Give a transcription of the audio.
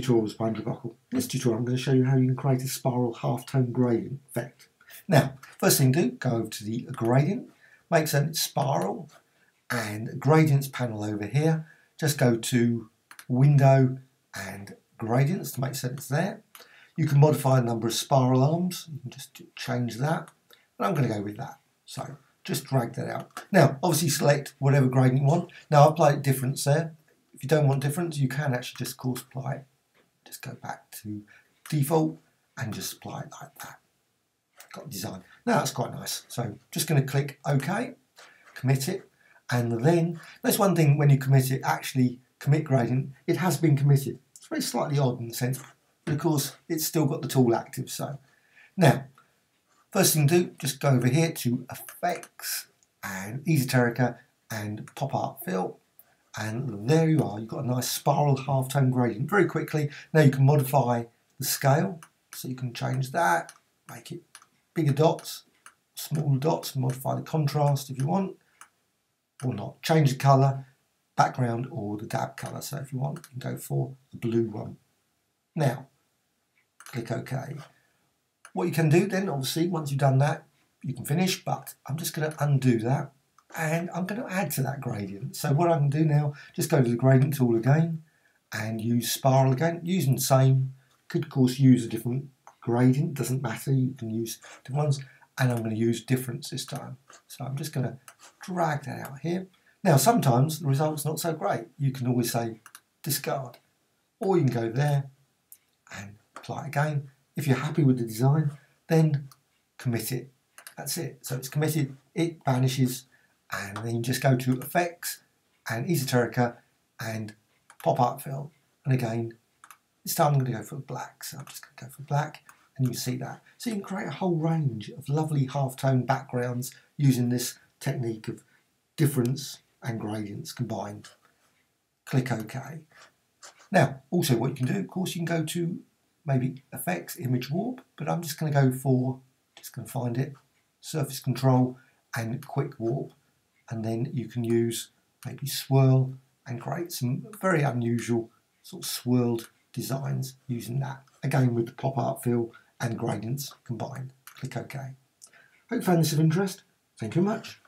tutorials by Andrew Buckle. In this tutorial I'm going to show you how you can create a spiral half-tone gradient effect. Now, first thing to do, go over to the gradient, make certain it's spiral, and gradients panel over here. Just go to window and gradients to make it's there. You can modify a number of spiral arms, you can just change that, and I'm going to go with that. So just drag that out. Now, obviously select whatever gradient you want. Now applied difference there. If you don't want difference, you can actually just course apply just go back to default and just apply it like that. Got design. Now that's quite nice. So just going to click OK, commit it, and then that's one thing when you commit it, actually commit gradient, it has been committed. It's very slightly odd in the sense, but of course it's still got the tool active. So now, first thing to do, just go over here to Effects and Esoterica and Pop Art Fill and there you are, you've got a nice spiral half-tone gradient very quickly. Now you can modify the scale, so you can change that, make it bigger dots, smaller dots, modify the contrast if you want, or not. Change the colour, background or the dab colour, so if you want you can go for the blue one. Now, click OK. What you can do then, obviously, once you've done that, you can finish, but I'm just going to undo that and I'm going to add to that gradient. So what I can do now, just go to the gradient tool again and use spiral again, using the same, could of course use a different gradient, doesn't matter, you can use different ones, and I'm going to use difference this time. So I'm just going to drag that out here. Now sometimes the result's not so great, you can always say discard, or you can go there and apply again. If you're happy with the design, then commit it. That's it. So it's committed, it vanishes, and then you just go to effects and esoterica and pop art fill and again this time I'm going to go for black. So I'm just going to go for black and you see that. So you can create a whole range of lovely half-tone backgrounds using this technique of difference and gradients combined. Click OK. Now also what you can do of course you can go to maybe effects image warp but I'm just going to go for just going to find it surface control and quick warp and then you can use maybe swirl and create some very unusual sort of swirled designs using that. Again with the pop art fill and gradients combined. Click OK. Hope you found this of interest. Thank you very much.